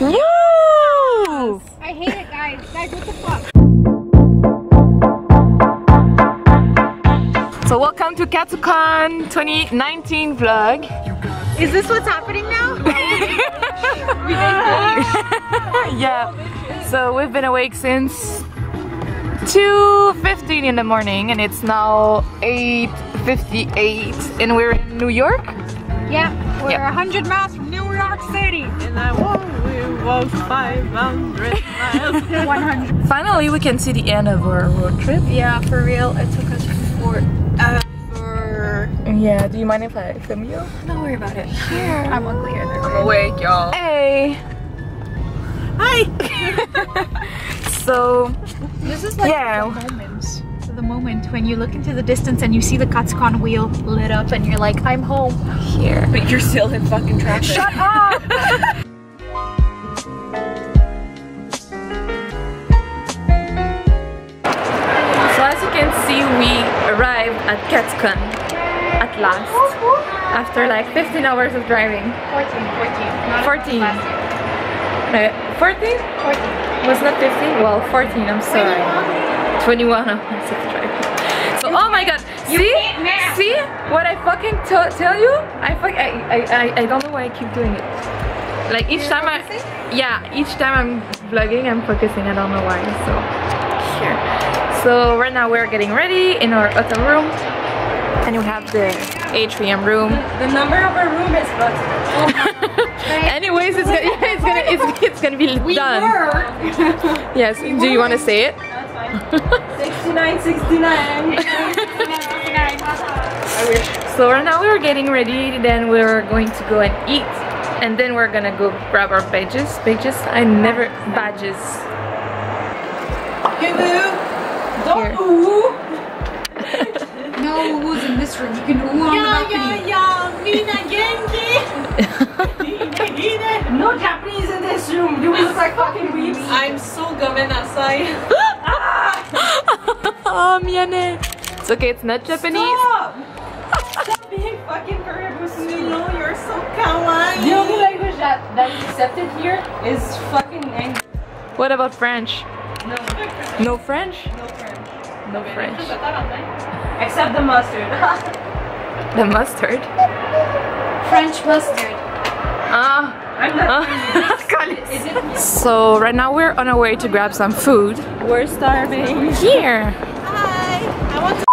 Woo! I hate it, guys. Guys, what the fuck? So welcome to Katsucon 2019 vlog. Is this what's happening now? yeah. So we've been awake since 2.15 in the morning and it's now 8.58 and we're in New York. yeah, we're Yep. 100 miles from New York City. And I walk, we walked 500 miles. 100. Finally we can see the end of our road trip. Yeah, for real. It took us forever. Uh, yeah, do you mind if I film you? Don't worry about it. Here. I'm uglier than I'm awake, y'all. Hey! Hi! So, This is like Yeah. the moment. The moment when you look into the distance and you see the Katsucon wheel lit up and you're like, I'm home. here. But you're still in fucking traffic. Shut up! So as you can see, we arrived at Katsucon at last. After like 15 hours of driving. 14, 14. Not 14. Uh, 14? 14. Was not 15? Well, 14, I'm sorry. 21 hours of driving. So, oh my god, see? See what I fucking t- tell you? I, fuck, I, I, I, don't know why I keep doing it. Like each time I, yeah, each time I'm vlogging, I'm focusing. I don't know why. So, here. So right now we're getting ready in our hotel room, and we have the atrium room. The number of our room is but Anyways, it's gonna, yeah, it's gonna, it's, it's gonna be We done. were. Yes. Do you want to say it? That's fine. 69, 69. I wish. So right now we're getting ready, then we're going to go and eat. And then we're gonna go grab our badges. Badges? I never badges. Hey. Here. Don't ooh. No who's in this room. You can ooh on the balcony. yeah. Mina genki. no Japanese in this room. You look like fucking weeps. I'm so gomenasai. oh, ah, miane. It's okay, it's not Japanese. Stop! Stop being fucking Milo, you're so kawaii. The only language that, that is accepted here is fucking English. What about French? No. No French? No French. No French. Except the mustard. The mustard? French mustard. I'm not. Is it? so right now we're on our way to grab some food. We're starving. Here. Hi. I want to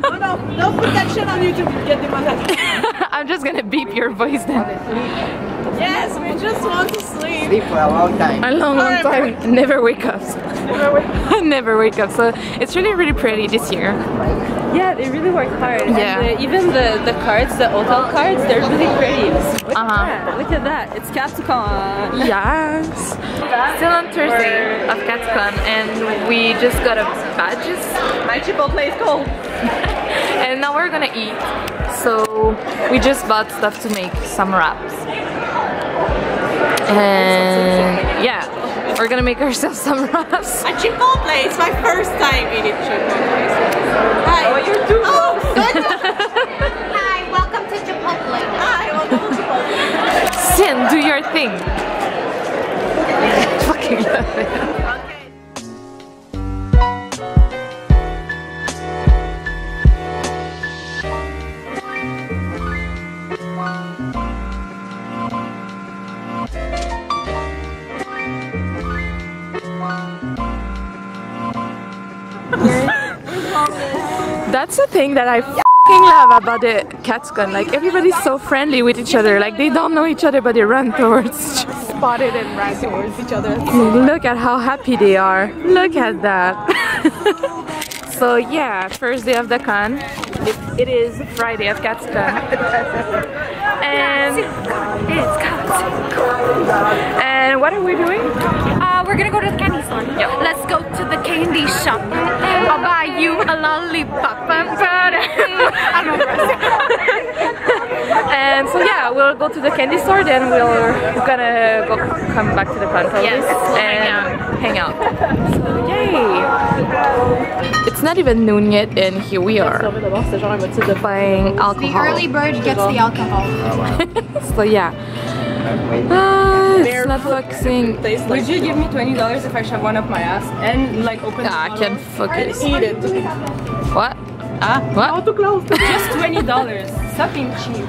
No, no, don't put that shit on YouTube. You get the money. I'm just gonna beep your voice then. Yes, we just want to sleep. sleep for a long time. A long, long time. Never wake up. Never wake up. So it's really, really pretty this year. Yeah, they really worked hard. Yeah. The, even the, the cards, the hotel cards, they're really pretty. Look Uh-huh. at that. Look at that. It's Katsucon. Yes. Still on Thursday of Katsucon and we just got a badges My Chipotle is cold. and now we're gonna eat. So we just bought stuff to make some wraps. And yeah, we're gonna make ourselves some wraps. A Chipotle. It's my first time eating Chipotle. Hi. Oh, you're too Oh, good. Hi, welcome to Chipotle. Hi, welcome to Chipotle. Sin, do your thing. Fucking love it. That's the thing that I fucking love about the Katsucon. Like everybody's so friendly with each other. Like they don't know each other, but they run towards. Spotted and ran towards each other. Look at how happy they are. Look at that. so yeah, first day of the con. It, it is Friday of Katsucon. and it's Katsucon. And what are we doing? We're gonna go to the candy store. Let's go to the candy shop. I'll buy you a lollipop. I don't know the rest. And so yeah, we'll go to the candy store. Then we're gonna go come back to the probably Yes, we'll and hang out. hang out. So yay! It's not even noon yet, and here we are buying The early bird gets the alcohol. so yeah, Ah, it's not focusing. Would you give me twenty dollars if I shove one up my ass and like open the Ah, I bottle can focus. and eat it? What? Ah, What? just twenty dollars. Stop being cheap.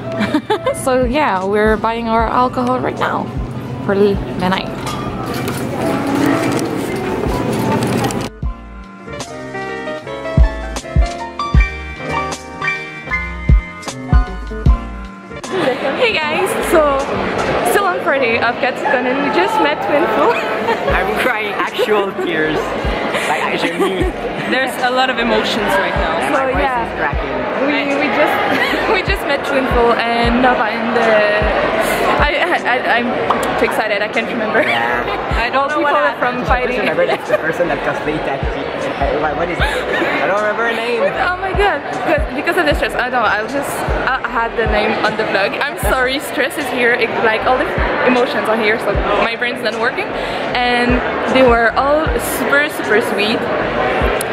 So yeah, we're buying our alcohol right now for the night. On Friday of Katsucon and we just met Twinful. I'm crying actual tears. Like I should me. There's a lot of emotions right now. And So, yeah. we, we just we just met Twinful and Nova and uh, the I, I, I'm too excited, I can't remember. Yeah. I don't know people what from I fighting. remember that's the person that cosplayed that I- What is it? I don't remember her name. Oh my god, because, because of the stress, I don't know, I'll just, I had the name on the vlog. I'm sorry, stress is here, it, like all the emotions are here, so my brain's not working. And they were all super, super sweet.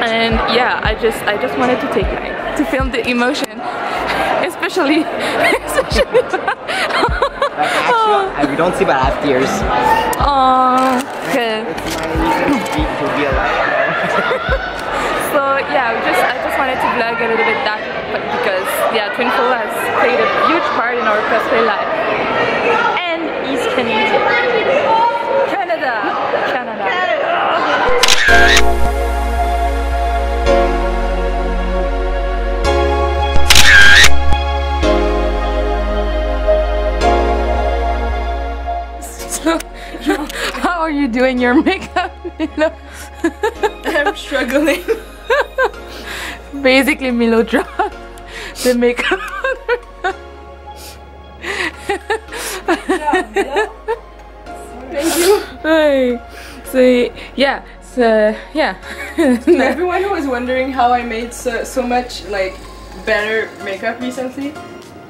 And yeah, I just, I just wanted to take time to film the emotion. Especially, especially, Like oh. I, we don't see but I have tears. Aww, good. It's my reason to be alive. So yeah, just I just wanted to vlog a little bit that because yeah, Twinful has played a huge part in our cosplay life. And he's Canadian. Canada. Canada. So, are you doing your makeup? Milo? I'm struggling. Basically, Milo dropped the makeup. Thank you. Hi. So yeah, so yeah. Everyone who was wondering how I made so, so much like better makeup recently,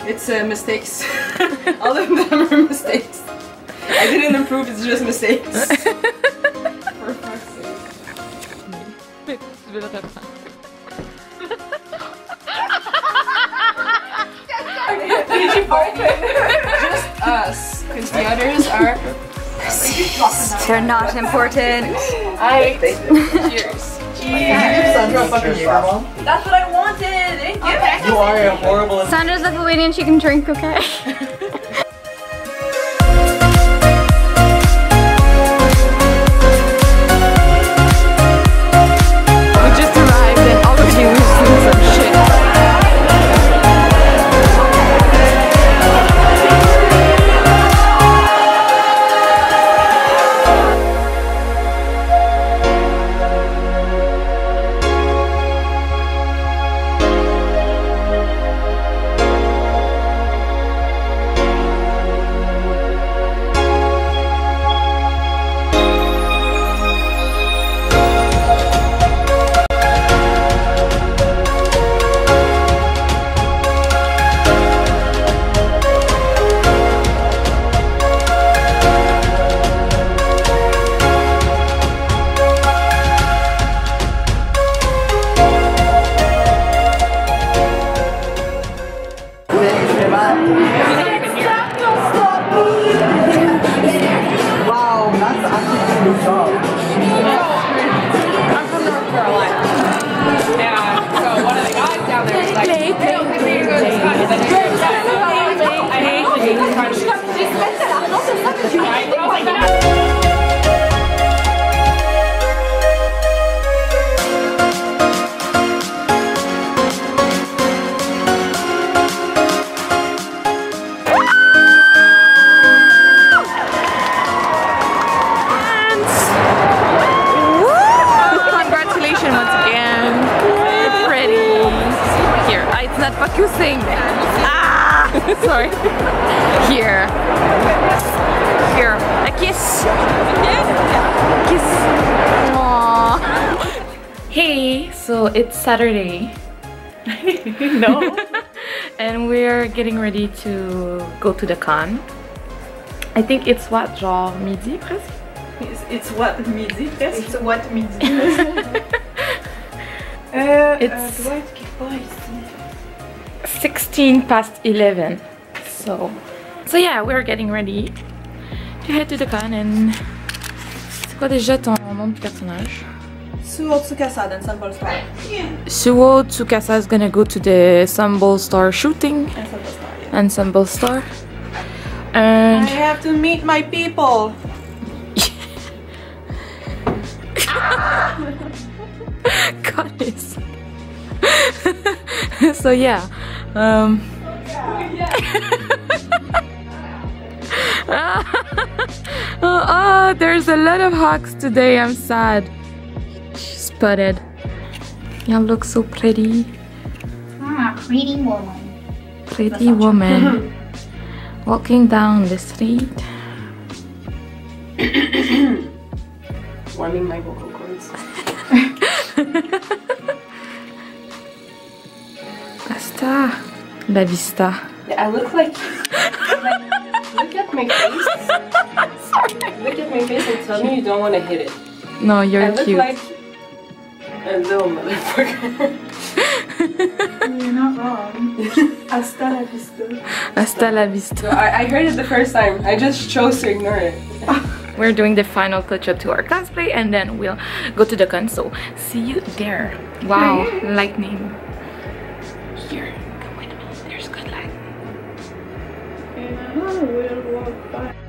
it's uh, mistakes. All of them are mistakes. I didn't improve, it's just mistakes. For fuck's sake. Just us, because the others are. They're not important. I. Cheers. That's what I wanted. Thank you. You are a horrible. Sandra's Lithuanian, she can drink, okay? it's Saturday. no. and we're getting ready to go to the con. I think it's what, genre midi presque? It's, it's what midi presque. It's what midi. Uh, uh, it's 16 past 11 so so yeah we're getting ready to head to the con and c'est quoi déjà ton nom de personnage? Suo Tsukasa and Ensemble Star. Yeah. Suo Tsukasa is gonna go to the Ensemble Star shooting And Ensemble Star, yeah. and Ensemble Star. And I have to meet my people. God is. so yeah. Um oh, oh, there's a lot of hawks today. I'm sad. Spotted. Y'all look so pretty. Ah, pretty woman. Pretty woman. Walking down the street. Warming my vocal cords. Hasta la vista. Yeah, I look like. look at my face. Look at my face and tell me you don't want to hit it. No, you're I cute. like a little motherfucker. You're not wrong. Hasta la vista. Hasta la vista. So I, I heard it the first time. I just chose to ignore it. We're doing the final touch up to our cosplay and then we'll go to the console. See you there. Wow, lightning. Here, come wait a minute. There's good lightning. Oh,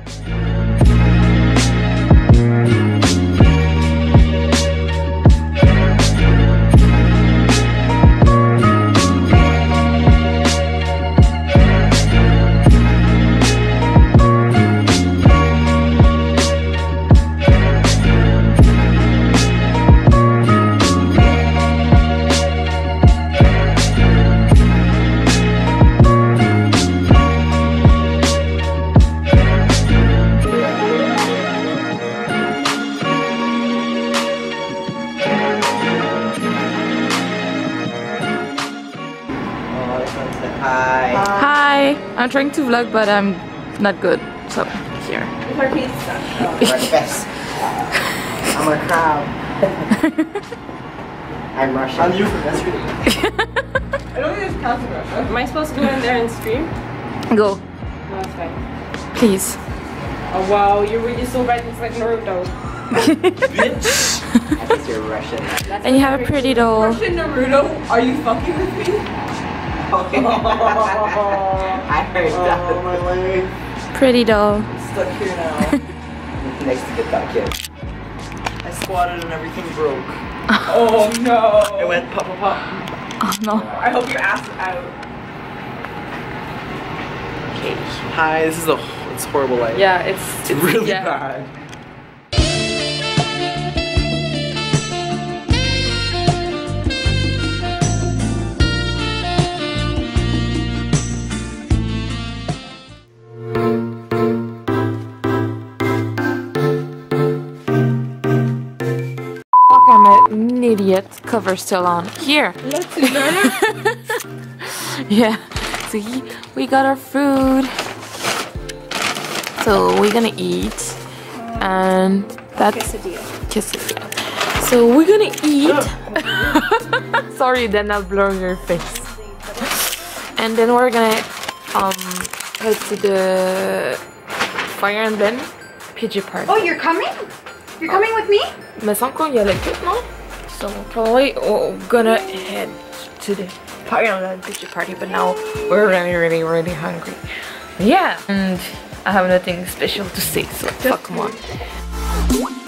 I'm trying to vlog, but I'm not good. So here. We're. I'm a crowd. I'm Russian. I'm you from yesterday. I don't think this counts in Russia. Am I supposed to go in there and scream? Go, No, it's fine. please. Oh wow, you're, you're so right. It's like Naruto. Bitch! I guess you're Russian. And you have a pretty doll. Russian Naruto? Are you fucking with me? I heard oh, that. my leg. Pretty doll. Stuck here now. Nice to get that kid. I squatted and everything broke. oh no. It went pop pop pop. Oh no. I hope your ass is out. Hi, this is a it's horrible light. Yeah, it's It's really yeah. bad. Idiot. Cover still on. Here. yeah. See, we got our food. So we're gonna eat, and that's quesadilla. So we're gonna eat. Sorry, then I'll blur your face. And then we're gonna um head to the Fire and Blend PG party. Oh, you're coming? You're coming with me? Me semble qu'on y allait tout, non? So probably we're gonna head to the party, on the Beach party, but now we're really, really, really hungry. Yeah, and I have nothing special to say, so fuck 'em on.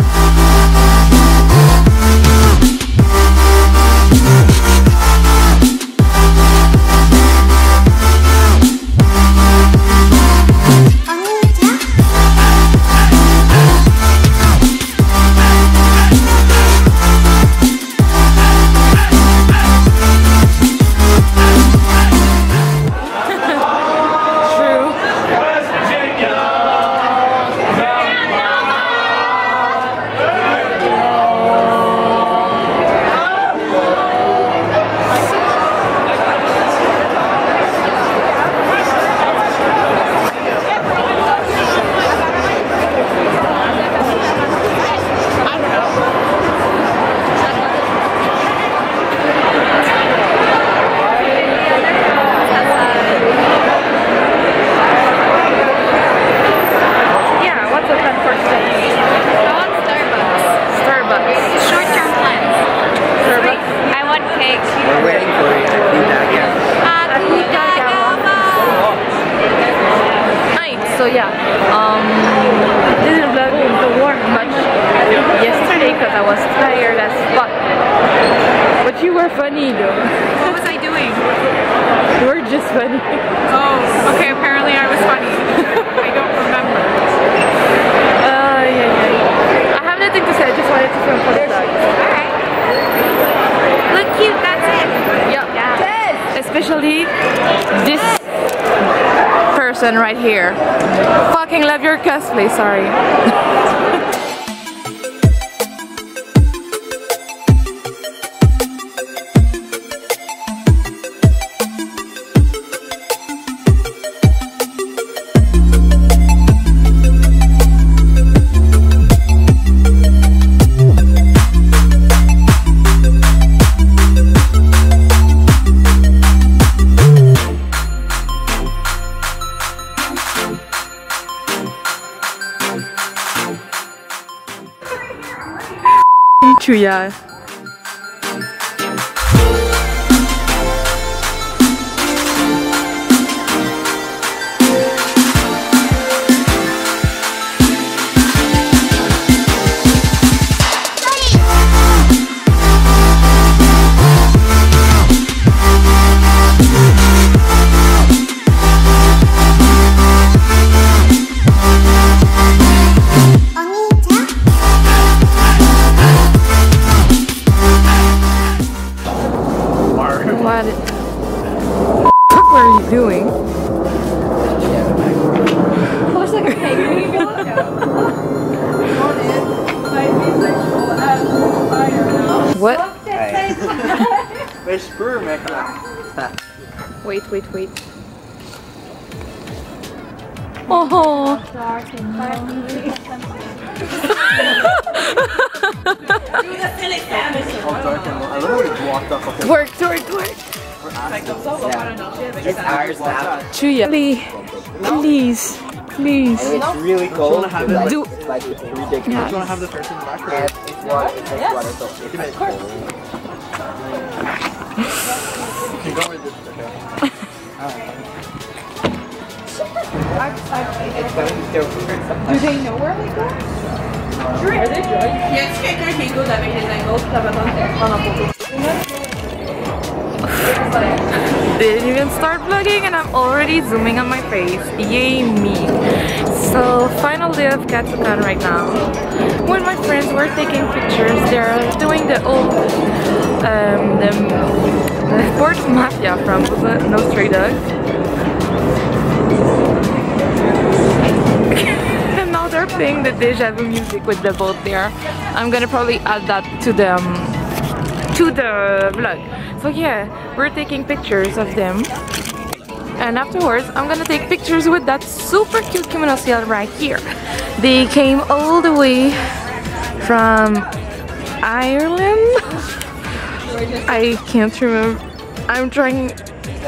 Person right here. Fucking love your cosplay, sorry. What? Chuya, please, please, please. And it's really cold. have Like, Do- like it's ridiculous. Yeah. I want to have the person in the background. And it's water. It's like water, so it's a bit cold. You can go with this. Okay. It's gonna be still weird sometimes. Y a-tu quelqu'un qui écoute avec les angles qui t'avait de prendre en photo? Didn't even start vlogging and I'm already zooming on my face. Yay me. So final day of Katsucon right now. When my friends were taking pictures, they're doing the old um, the, the mafia from Bungo Stray Dogs. and now they're playing the deja vu music with the boat there. I'm gonna probably add that to the um, to the vlog. So yeah, we're taking pictures of them. And afterwards, I'm gonna take pictures with that super cute kimono seal right here. They came all the way from Ireland. I can't remember. I'm trying.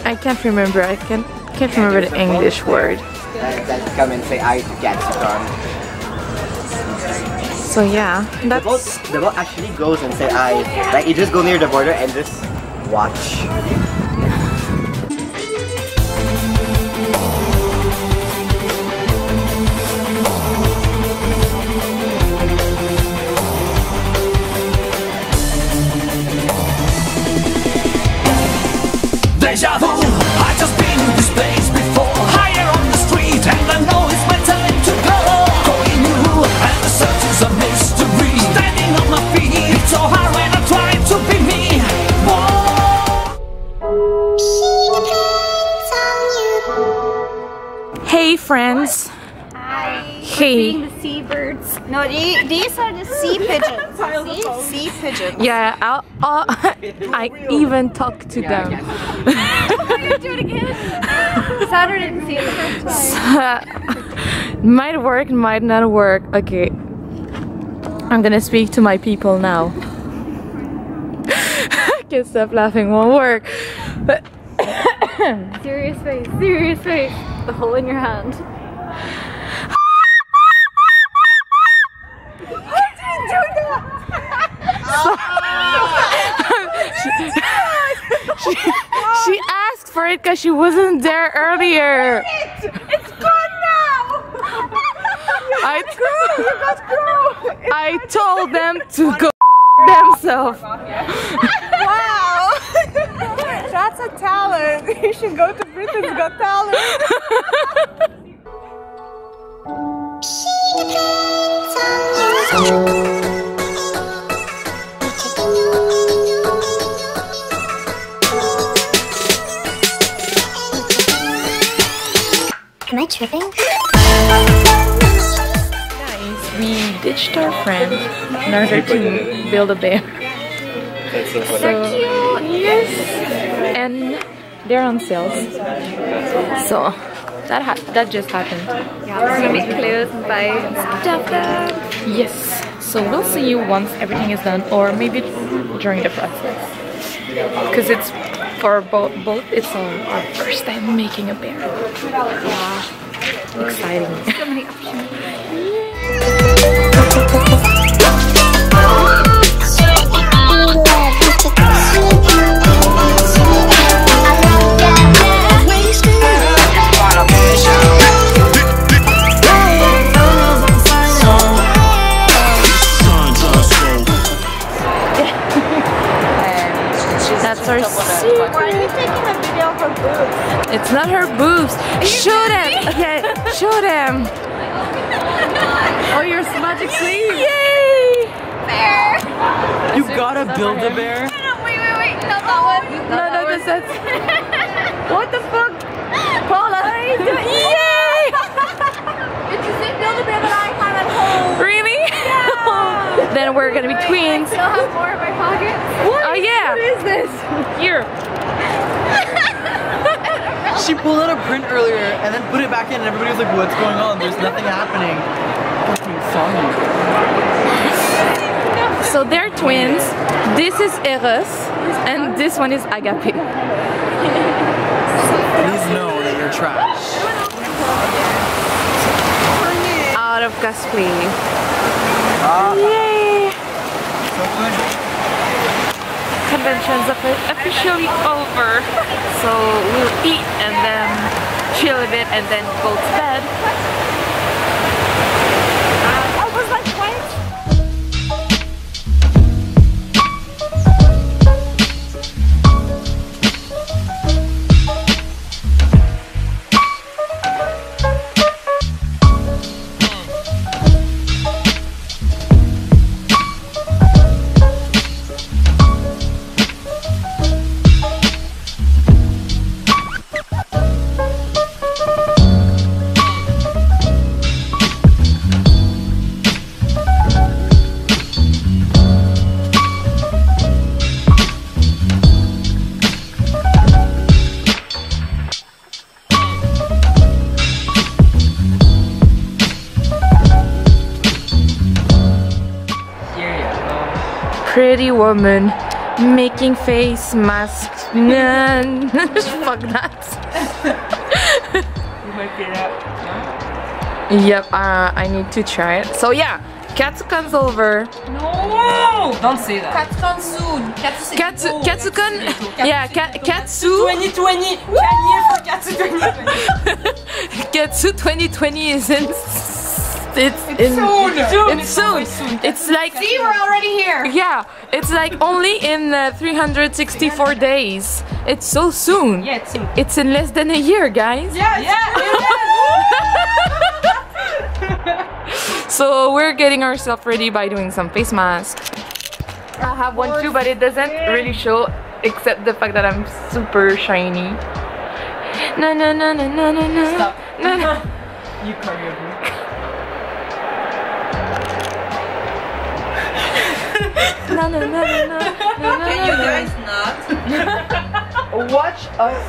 I can't remember. I can't can't remember the English word. That, come and say I to Katsucon. So yeah, The boat, the boat actually goes and say I. Like you just go near the border and just watch. Deja vu, Whoa. hey friends. Hey. the seabirds. No, the- these are the sea pigeons. See? Sea pigeons. Yeah, I'll, I'll, I even talk to them. Do it again. Saturday didn't see it the might work, might not work. Okay. I'm gonna speak to my people now. I can't stop laughing, won't work. But Serious face. Serious face. The hole in your hand. she asked for it because she wasn't there earlier. It's gone now. I I told them to go themselves. Wow! That's a talent. You should go to Britain's Got Talent. Am I tripping? Guys, we ditched our friend in order to build a bear. That's so funny. So yes, and they're on sales. So that ha that just happened. Yeah, we're gonna be close and buy stuff. Yes. So we'll see you once everything is done, or maybe during the process. Because it's for both. Both, it's our, our first time making a bear. Exciting. So many options. Not her boobs. Show them. Okay, show them. Oh, your magic sleeve. Yay! Bear. You gotta build a bear? No, wait, wait, wait. Not that one. No, no, that's, that's What the fuck? Paula. Yay! It's the same build a bear that I have at home. Really? Yeah. then we're gonna be twins. I still have more in my pocket. What? Oh yeah. What is this? Here. She pulled out a print earlier and then put it back in and everybody was like, what's going on? There's nothing happening. So they're twins. This is Eros, and this one is Agape. Please know that you're trash. Out of cosplay. Ah, Yay! so good. Convention's offi- officially over. So we'll eat and then chill a bit and then go to bed. Woman making face masks. Nah, Fuck that. You might get out. Yep, uh, I need to try it. So yeah, Katsucon's over. No! Don't say that. Katsucon soon. Katsu, c'est Katsu. Katsucon, yeah, Ka- Katsu, 2020! Can year for Katsu 2020! Katsu 2020 is in. It's in. Soon! It's soon. It's like See, we're already here. yeah, it's like only in uh, 364 days. It's so soon. Yeah, it's soon. It's in less than a year, guys. Yeah, yeah! So we're getting ourselves ready by doing some face masks. I have one too, but it doesn't really show except the fact that I'm super shiny. No, no, no, no, no, no, no. Stop. No, no. You. No, no, no, no, no, no, no, Can you no. guys not? Watch us.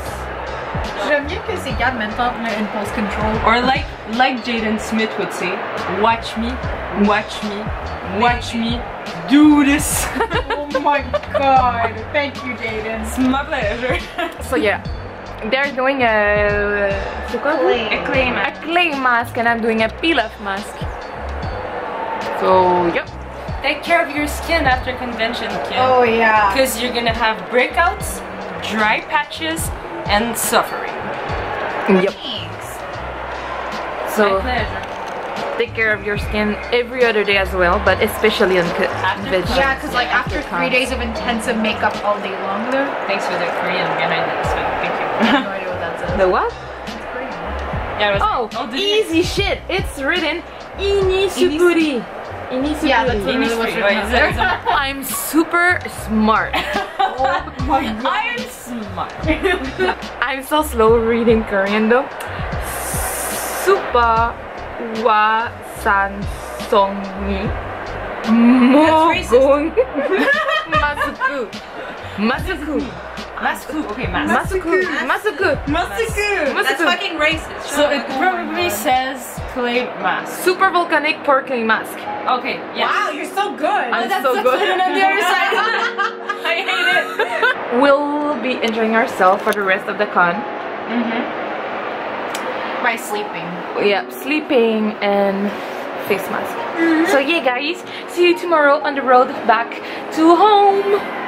J'aime mieux que ces gars en même temps mais une pose control. Or like like Jaden Smith would say, watch me, watch me, watch me do this. Oh my god. Thank you, Jaden. it's my pleasure. So yeah, they're doing a c'est quoi? A clay a clay mask, and I'm doing a peel-off mask. So yep. Take care of your skin after convention, Kim. Oh yeah. Because you're gonna have breakouts, dry patches, and suffering. Yep. Thanks. My So pleasure. take care of your skin every other day as well, but especially on co- veg. Yeah, because like after three days of intensive makeup all day long though. Thanks for the Korean behind it. So thank you. I have no idea what that says. The what? Yeah, it was. Oh, oh did you- easy shit. It's written Inisuburi. Inisuburi. Yeah, that's literally what's Wait, written there-. I'm super smart. Oh I am smart. I'm so slow reading Korean though. Super wa san songi mogon masuku masuku Masku. Okay, Masku. masuku masuku Masuku. That's Masuku. fucking racist. So it probably says clay mask. super volcanic porcelain mask. Okay. Yes. Wow, you're so good. I'm oh, so good. The other side. I hate it. We'll be enjoying ourselves for the rest of the con. Mm-hmm. By sleeping. Yeah, sleeping and face mask. Mm-hmm. So yeah guys, see you tomorrow on the road back to home.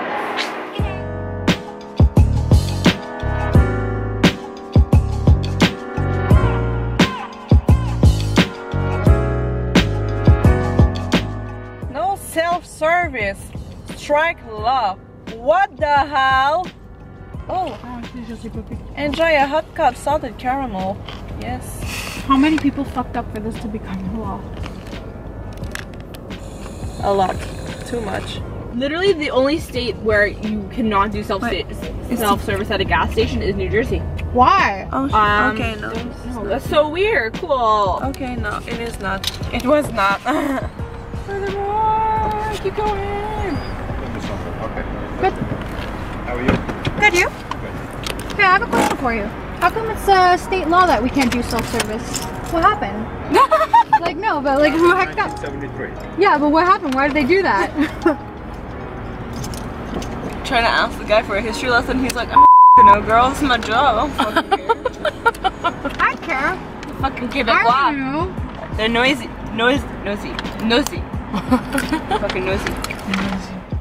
Self-service. Strike love. What the hell? Oh. Enjoy a hot cup salted caramel. Yes. How many people fucked up for this to become law? A lot. Too much. Literally, the only state where you cannot do self self service at a gas station is New Jersey. Why? Oh, Um, okay, no. Oh, that's so weird. Cool. Okay, no, it is not. It was not. Furthermore, keep going. Okay. Good. How are you? Good, you? Okay, I have a question for you. How come it's uh, state law that we can't do self-service? What happened? like, no, but like, who hecked up? 1973. Yeah, but what happened? Why did they do that? Trying to ask the guy for a history lesson. He's like, I'm no girl. It's my job. I don't fucking care. I care. fucking I Quebecois. know. They're noisy. Noise. 哈哈哈！没关系，没关系。